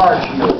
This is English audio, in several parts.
enlargement.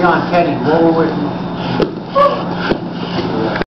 John Petty, blow away